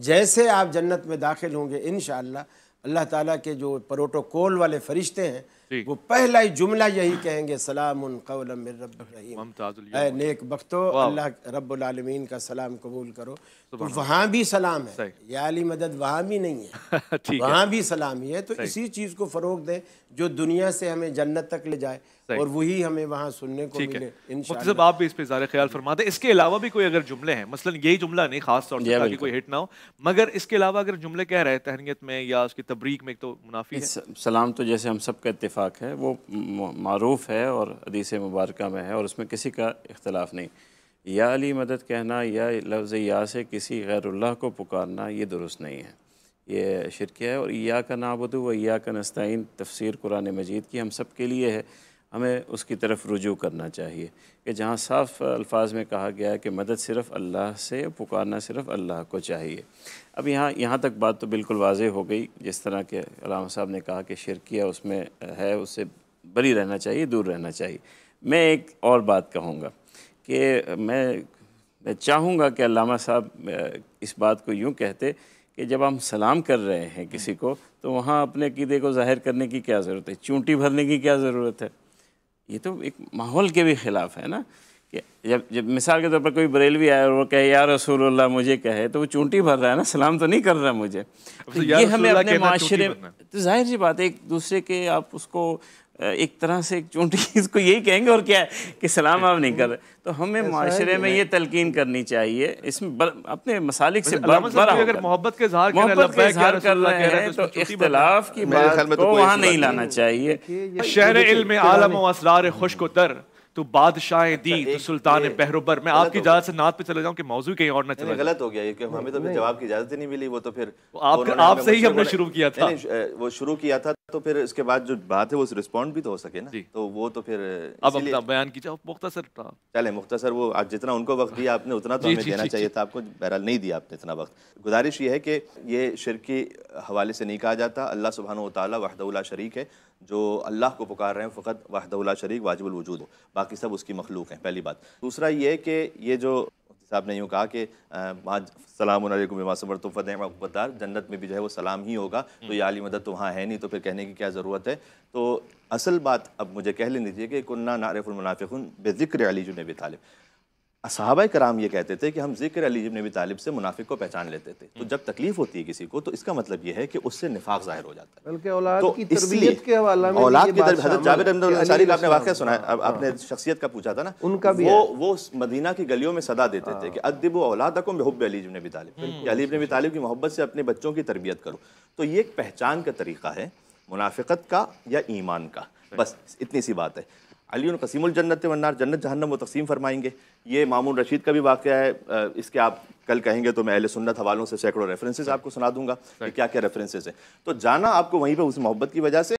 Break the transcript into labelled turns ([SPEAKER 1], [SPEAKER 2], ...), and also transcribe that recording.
[SPEAKER 1] जैसे आप जन्नत में दाखिल होंगे इन अल्लाह ताला के जो प्रोटोकॉल वाले फरिश्ते हैं वो पहला ही जुमला यही कहेंगे सलाम नेक बख्तो अल्लाह रब्बुल का सलाम कबूल करो। तो वहाँ भी सलाम है। या अली मदद वहाँ भी नहीं है। वहाँ भी सलाम ही है। तो इसी चीज़ को फ़रोग दें जो दुनिया से हमें जन्नत तक ले जाए और वही हमें वहाँ सुनने को मिले
[SPEAKER 2] सब आप भी इस पे ज़्यादा ख्याल फरमाते इसके अलावा भी कोई अगर जुमले हैं मसलन यही जुमला नहीं खास तौर से ताकि कोई हिट ना हो मगर इसके अलावा अगर जुमले कह रहे हैं तहनीत में या उसकी तबरीक में तो मुनाफी
[SPEAKER 3] सलाम तो जैसे हम सब का इतफ़ाक़ है, वो मरूफ है और अदीस मुबारक में है और उसमें किसी का इख्तलाफ नहीं। या अली मदद कहना, या लफ्ज़ या से किसी गैरुल्लाह को पुकारना, ये दुरुस्त नहीं है। ये शिरक है और या का नाबुदू व या का नस्तीन तफसीर कुरान मजीद की हम सब के लिए है। हमें उसकी तरफ़ रुजू करना चाहिए। कि जहाँ साफ़ अल्फाज में कहा गया है कि मदद सिर्फ़ अल्लाह से, पुकारना सिर्फ़ अल्लाह को चाहिए। अब यहाँ यहाँ तक बात तो बिल्कुल वाज हो गई, जिस तरह के अलामा साहब ने कहा कि शिरकिया उसमें है, उससे बरी रहना चाहिए, दूर रहना चाहिए। मैं एक और बात कहूँगा कि मैं मैं चाहूँगा कि अलामा साहब इस बात को यूँ कहते कि जब हम सलाम कर रहे हैं किसी को तो वहाँ अपने अकीदे को ज़ाहिर करने की क्या ज़रूरत है? चूंटी भरने की क्या ज़रूरत है? ये तो एक माहौल के भी ख़िलाफ़ है ना कि जब जब मिसाल के तौर पर कोई बरेलवी आया और वो कहे या रसूलुल्लाह मुझे कहे तो वो चूंटी भर रहा है ना सलाम तो नहीं कर रहा मुझे। तो ये हमें अपने माशरे तो ज़ाहिर सी बात है एक दूसरे के आप उसको एक तरह से एक चूंटी इसको यही कहेंगे और क्या है कि सलाम आप नहीं कर रहे। तो हमें माशरे में ये तलकीन करनी चाहिए। इसमें अपने मसालिक से
[SPEAKER 2] अगर मोहब्बत के इजहार मोहब्बत के इजहार कर रहे हैं
[SPEAKER 3] तो इख्तलाफ की बात को वहाँ नहीं लाना चाहिए।
[SPEAKER 2] शहर इल्म आलम असरार खुश तर तो बादशाह दी तो सुल्तान बहरोबर। मैं आपकी इजाज़त से नात पे चले जाऊँ कि मौजू कहीं और ना चले
[SPEAKER 4] गलत हो गया। ये हमें तो जवाब की इजाज़त ही नहीं मिली वो तो फिर
[SPEAKER 2] आप आपसे ही हमने शुरू किया था।
[SPEAKER 4] वो शुरू किया था तो फिर इसके बाद जो बात है वो रिस्पॉन्ड भी तो हो सके ना। तो वो तो फिर
[SPEAKER 2] अब अपना बयान कीजिए। मुख्तसर
[SPEAKER 4] चले मुख्तसर वो आज जितना उनको वक्त दिया आपने उतना तो हमें देना चाहिए था। आपको बहरहाल नहीं दिया आपने इतना वक्त। गुजारिश ये है कि ये शिर के हवाले से नहीं कहा जाता। अल्लाह सुबहान ताली वहदउल्ला शरीक है। जो अल्लाह को पुकार रहे हैं फ़कत वहदउल्ला शरीक वाजिबुल वजूद हो। बाकी सब उसकी मखलूक हैं पहली बात। दूसरा ये कि ये जो साहब ने यूँ कहा कि सलाम समर तो फ़तेहदार जन्नत में भी जो है वो सलाम ही होगा। तो ये आली मदद तो वहाँ है नहीं तो फिर कहने की क्या ज़रूरत है? तो असल बात अब मुझे कह लेनी चाहिए कि कुन्ना नारफ़ुलमनाफ़िन बेज़िक्र अली जुन नबी तालब। असहाबा कराम ये कहते थे कि हम ज़िक्र अली जब नबी तालिब से मुनाफिक को पहचान लेते थे। तो जब तकलीफ़ होती है किसी को तो इसका मतलब ये है कि उससे निफाक ज़ाहिर हो जाता है। बल्कि औलाद तो की तरबियत के हवाला में औलाद की हज़रत जाबिर अंसारी का आपने वाकया सुना है। आपने शख्सियत का पूछा था ना उनका भी वो वो मदीना की गलियों में सदा देते थे कि अदब औलाद को बेहब अली नबी तालिब। अली नबी तालिब की मोहब्बत से अपने बच्चों की तरबियत करो। तो ये एक पहचान का तरीका है मुनाफिकत का या ईमान का। बस इतनी सी बात है। अली कसीमुल जन्नत वन्नार जन्नत जहन्नम वो तकसीम फरमाएँगे। ये मामून रशीद का भी वाक़ है। इसके आप कल कहेंगे तो मैं अहल सुन्नत हवालों से सैकड़ों रेफरेंसेज आपको सुना दूँगा कि क्या क्या रेफरेंसेज हैं। तो जाना आपको वहीं पर उस मोहब्बत की वजह से।